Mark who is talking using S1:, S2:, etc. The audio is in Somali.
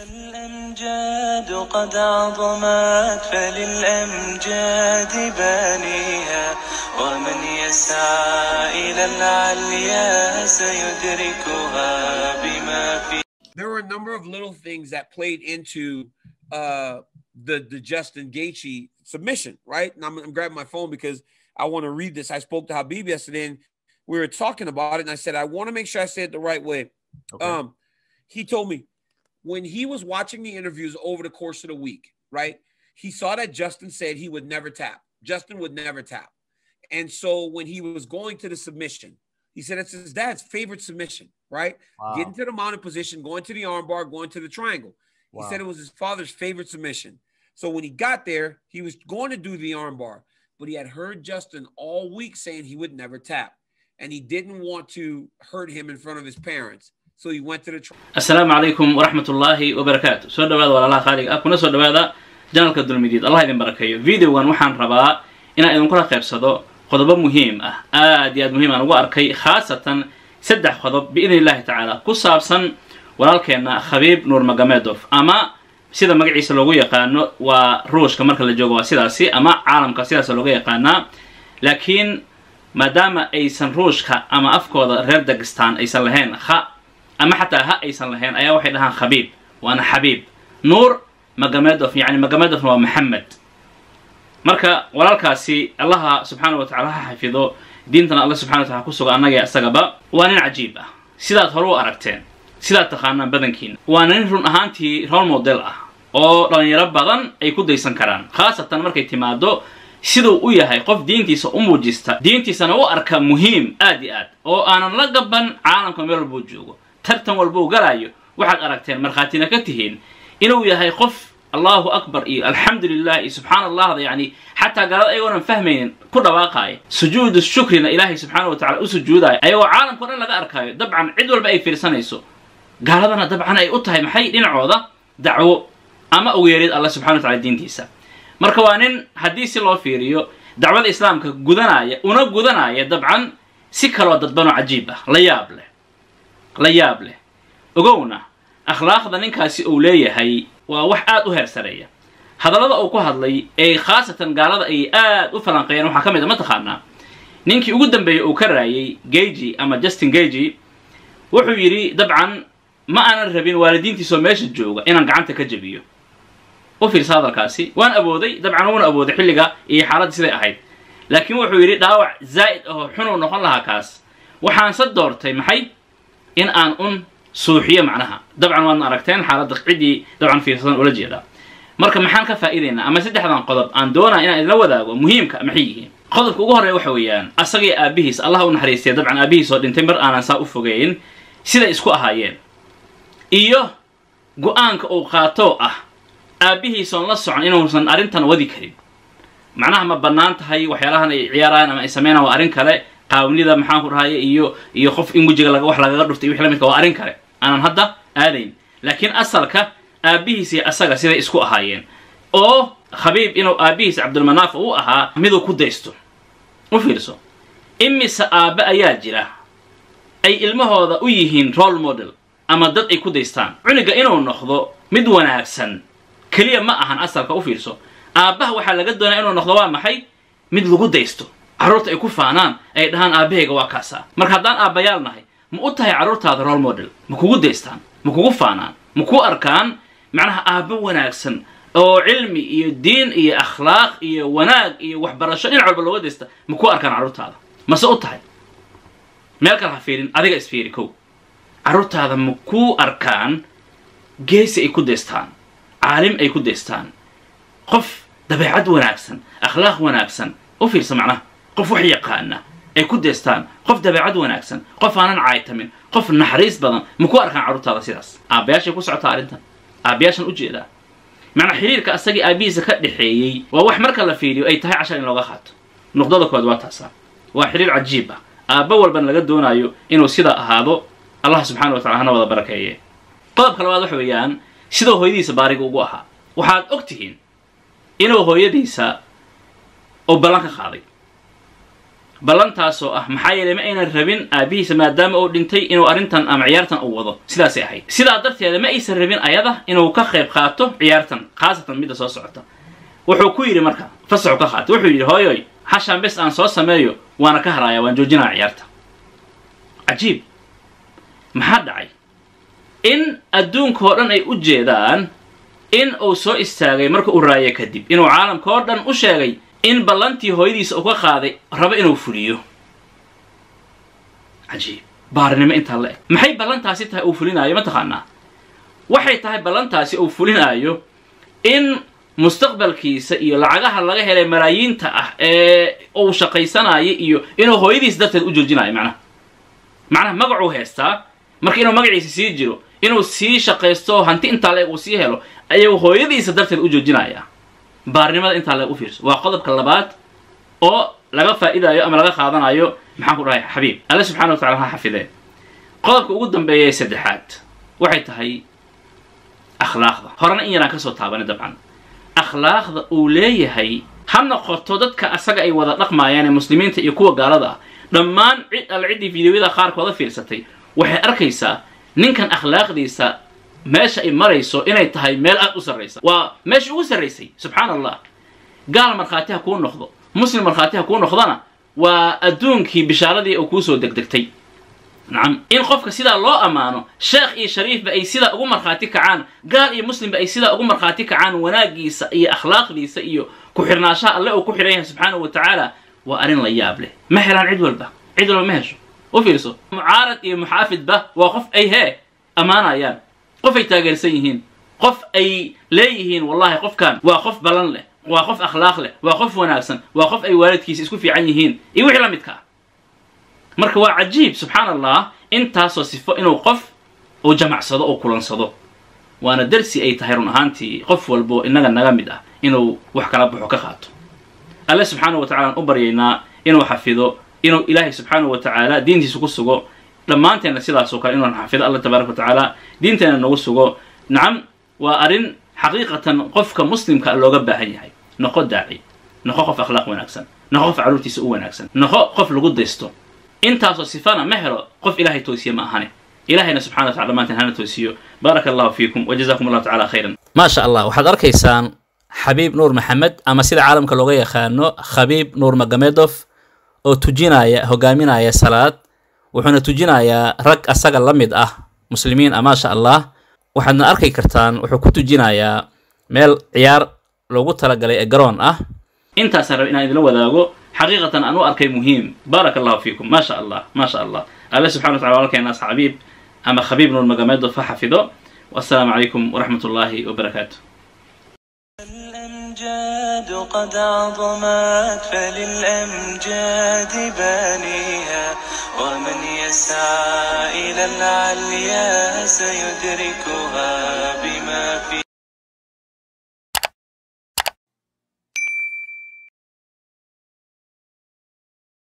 S1: الأمجاد قد عظمت فللأمجاد بانيها ومن يسعى إلى العليا سيدركها بما في
S2: there were a number of little things that played into uh, the the Justin Gaethje submission, right? And I'm, I'm grabbing my phone because I want to read this. I spoke to Habib yesterday, and we were talking about it, and I said I want to make sure I say it the right way.
S3: Okay.
S2: Um, he told me when he was watching the interviews over the course of the week, right? He saw that Justin said he would never tap. Justin would never tap, and so when he was going to the submission, he said it's his dad's favorite submission, right?
S3: Wow.
S2: Getting to the mounted position, going to the armbar, going to the triangle. He said it was his father's favorite submission. So when he got there, he was going to do the armbar, but he had heard Justin all week saying he would never tap. And he didn't want to hurt him in front of his parents.
S4: Asalaamu calaykum waraxmat ullaahi wabarakaatu soo dhawaada walaalaha qaaliga ah. Kuna soo dhawaada janalka dulmidiid. Allah idin barakeeyo videogan waxaan rabaa inaan idinkula qaybsado qodobo muhiim ah. Aad iyo aad muhiim aan ugu arkay khaasatan saddex qodob biidn illahi tacaala ku saabsan walaalkeenna khabiib nuur magamedof ama sida magaciisa loogu yaqaano waa ruushka marka la joogo waa sidaasi. Ama caalamka sidaasa looga yaqaanaa. Laakiin maadaama aysan ruushka ama afkooda reer dagistan aysan lahayn ha ama xataa ha aysan lahayn ayaa waxay dhahaan khabiib. Waana xabiib. Nuur magamedof yani magamedofna waa maxamed marka walaalkaasi allaha subxaana wa tacala ha xafido diintana alla subxana wa tacala ku suga annaga isagaba waa nin cajiib ah. Sidaad hore u aragteen sidaad taqaanaan badankiina waa nin run ahaantii role model ah oo dhalinyaro badan ay ku daysan karaan. Khaasatan markay timaado siduu u yahay qof diintiisa u muujista diintiisana u arka muhiim aad iyo aad oo aanan la gaban caalamka meel walbuu joogo tartan walbuu galaayo. Waxaad aragteen markhaatina ka tihiin. Inuu yahay qof allahu akbar iyo alxamdu lilah iyo subxaan allahda yani xataa gaalada ayagoonan fahmaynin ku dhawaaqaaya sujuudu shukrina ilaahay subxaana wa tacala u sujuudaayo. Ayagoo caalamka o dhan laga arkaayo dabcan cid walba ay fiirsanayso gaaladana dabcan ay u tahay maxay dhinacooda? Dacwo ama ugu yeerid alla subxana wa tacala diintiisa. Marka waa nin haddii si loo fiiriyo dacwada islaamka gudanaya una gudanaya dabcan si kaloo dadbanoo cajiib ah la yaab leh la yaab leh ogowna akhlaaqda ninkaasi uu leeyahay waa wax aad u heer sareeya hadallada uu ku hadlay ee khaasatan gaalada ay aad u falanqeeyeen waxaa ka mid a mataqaanaa ninkii ugu dambeeyey uu ka raayay geji ama justin geji wuxuu yidhi dabcan ma aanan rabin waalidiintiisoo meesha jooga inaan gacanta ka jabiyo u fiirsa hadalkaasi waan awooday dabcan wuuna awooday xilliga iyo xaaladda siday ahayd. Laakiin wuxuu yidhi dhaawac zaa'id ahoo xunuu noqon lahaa kaas. Waxaanse doortay maxay in aan un suuxiyo macnaha. Dabcan waadna aragteen xaaladda ciddii dabcan fiirsadan ula jeedaa marka maxaan ka faa'iidaynaa ama saddexdan qodob aan doonaa inaan idinla wadaago muhiimka maxay yihiin qodobka ugu horreeya waxa weeyaan asagii aabihiis allah u naxariistay dabcan aabihiis oo dhintay mar aanan saa u fogeyn siday isku ahaayeen. Iyo go'aanka uu qaatoo ah aabbihiisoon la socon inuusan arrintan wadi karin. Macnaha ma bannaan tahay waxyaalahan ay ciyaarayaan ama ay sameynaan waa arrin kale qaawnida maxaan ku iyo iyo qof in wejiga wax lagaga dhuftay iyo wixii la midka waa arrin kale. Aanan hadda aadayn. Laakiin asalka aabbihiis asaga siday isku ahaayeen. Oo khabiib inuu aabbihiis cabdulmanaaf u ahaa miduu ku daysto. U fiirso imise aabbe ayaa jira? Ay ilmahooda u yihiin role model ama dad ay ku daystaan? Cuniga inuu noqdo mid wanaagsan. Keliya ma ahan asalka u fiirso aabbaha waxaa laga doonaya inuu noqdo waa maxay? Mid lagu daysto carruurta ay ku faanaan ay dhahaan aabbahayga waa kaasaa marka haddaan aabbayaal nahay ma u tahay carruurtaada role model? Ma kugu daystaan? Ma kugu faanaan? Ma ku arkaan macnaha aabbo wanaagsan oo cilmi iyo diin iyo akhlaaq iyo wanaag iyo waxbarasho? Dhinac walba looga daysta ma ku arkaan carruurtaada mase u tahay? Meel kale ha fiirin adiga isfiiri kow. Carruurtaada ma ku arkaan geesi ay ku daystaan caalim ay ku daystaan qof dabeecad wanaagsan akhlaaq wanaagsan u fiirsa macnaha qof wax yaqaana ay ku daystaan qof dabeecad wanaagsan qof aanan caaytamin qof naxariis badan ma ku arkaan carruurtaada sidaas? Aabbayaashay ku socotaa arrintan. Aabbayaashan u jeedaa. Macnaa xiriirka asagii aabbihiisa ka dhexeeyey waa wax marka la fiiriyo ay tahay cashar in looga qaato. Nuqdada kood waa taasa waa xiriir cajiib ah. Aabba walban laga doonaayo inuu sidaa ahaado allah subxana wa tacala hana wada barakeeye. Qodobka labaad waxa weeyaan sidoo hooyadiisa baariga ugu ahaa. Waxaad og tihiin inuu hooyadiisa oo ballan ka qaaday ballantaasoo ah maxaa yeelay ma aynan rabin aabihiisa maadaama uu dhintay inuu arrintan ama ciyaartan uu wado. Sidaasay ahayd. Sidaa darteeda ma aysan rabin ayada inuu ka qayb qaato ciyaartan khaasatan midda soo socota. Wuxuu ku yidhi marka fasaxu ka qaatay wuxuu yidhi hooyoy hashaan bes aan soo sameeyo waana ka haraaya waan joojinaya ciyaarta. Cajiib. Maxaa dhacay? In adduunka oo dhan ay u jeedaan in uu soo istaagay marka uu raayo kadib inuu caalamka oo dhan u sheegay in ballantii hooyadiisa uu ka qaaday rabo inuu fuliyo. Cajiib. Baarinimo intaa la eg. Maxay ballantaasi tahay uu fulinaayo? Ma taqaanaa? Waxay tahay ballantaasi uu fulinaayo in mustaqbalkiisa iyo lacagaha laga helay malaayiinta ah ee uu shaqaysanayo iyo inuu hooyadiis darteed u joojinayo macnaha. Macnaha magacuu heestaa marka inuu magaciisa sii jiro inuu sii shaqaysto hanti intaa leeg uu sii helo ayuu hooyadiisa darteed u joojinayaa baarnimada intaa u fiirso. Waa qodobka labaad oo laga faa'iidayo ama laga qaadanayo maxaan ku dhahay xabiib. Alle subxana wa tacala ha xafidee. Qodobka ugu dambeeya ee saddexaad waxay tahay akhlaaqda. Horena in yaraan ka soo taabanay dabcan. Akhlaaqda uu leeyahay ha noqoto dadka asaga ay wada dhaqmaayaan ee muslimiinta iyo kuwa gaalada ah dhammaan cid alle ciddii fideoyada qaarkooda fiirsatay. Waxay arkaysaa ninkan akhlaaqdiisa meesha ay marayso inay tahay meel aad u sarraysa. Waa meesha ugu sarraysay subxaan allah gaal markhaati ha kuu noqdo muslim markhaati ha kuu noqdona waa adduunkii bishaaradii uu kuusoo degdegtay. Nacam in qofka sidaa loo ammaano sheekh iyo shariifba ay sidaa ugu markhaati kacaan gaal iyo muslimba ay sidaa ugu markhaati kacaan wanaagiisa iyo akhlaaqdiisa iyo ku-xirnaashaha alle uu ku xidhan yahay subxaanahu wa tacaala waa arrin la yaab leh. Ma helaan cid walba cid walba ma hesho. U fiirso mucaarad iyo muxaafidba waa qof ay hee ammaanayaan qof ay taageersan yihiin qof ay leeyihiin wallahi qofkan waa qof balan leh waa qof akhlaaq leh waa qof wanaagsan waa qof ay waalidkiisa isku fiican yihiin. Iyo wixii la midka ah. Marka waa cajiib subxaan allah intaasoo sifo inuu qof uu jamacsado oo kulansado. Waana darsi ay tahay run ahaantii qof walbo innaga naga mid ah inuu wax kala baxo ka qaato. Alle subxaanahu wa tacala aan u baryaynaa inuu xafido inuu ilaahay subxaanahu wa tacaala diintiisa ku sugo dhammaanteenna sidaasoo kale inuu xafido alla tabaaraka wa tacaala diinteenna nagu sugo. Nacam waa arrin xaqiiqatan qofka muslimka looga baahan yahay. Noqo daaci noqo qof akhlaaq wanaagsan noqo qof carruurtiisa u wanaagsan noqo qof lagu daysto. Intaasoo sifana ma helo qof ilaahay toosiye ma ahane. Ilahayna subxana wa tacala dhammaanteen hana toosiyo baaraka allahu fiikum wa jazakum allahu tacala khayran.
S3: Maasha allah waxaad arkaysaan xabiib nuur maxamed ama sida caalamka looga yaqaano khabiib nuur magamedof oo tujinaya hogaaminaya salaad wuxuuna tujinayaa rag asaga la mid ah muslimiin ah maasha allah waxaadna arki kartaan wuxuu ku tujinayaa meel ciyaar loogu talagalay ee garoon ah
S4: intaasaan raba inaan idinla wadaago xaqiiqatan aan u arkay muhiim baaraka allahu fiikum ma sha allah ma sha allah alle subxana wa tacala walaalkeenaas xabiib ama khabiib nuur magamedof ha xafido wassalaamu calaykum waraxmat ullaahi wabarakaatu
S1: الأمجاد قد عظمت فللأمجاد بانيها ومن يسعى إلى العليا سيدركها بما في